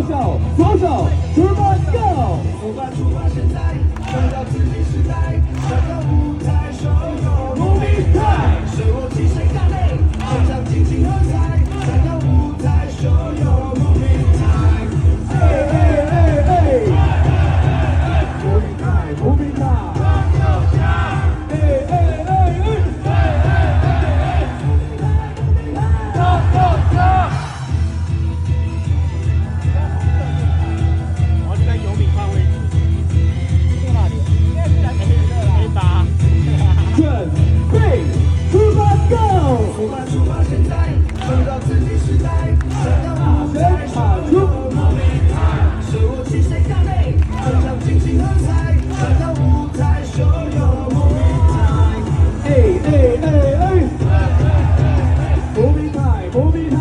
右手左手出发 go 出发出发现在。出发，出发，现在，创造自己时代，想要跑得快，就跑得快，是我去谁干杯，创造惊喜和彩，创造舞台，所有莫名态，哎哎哎哎，莫名态，莫名态。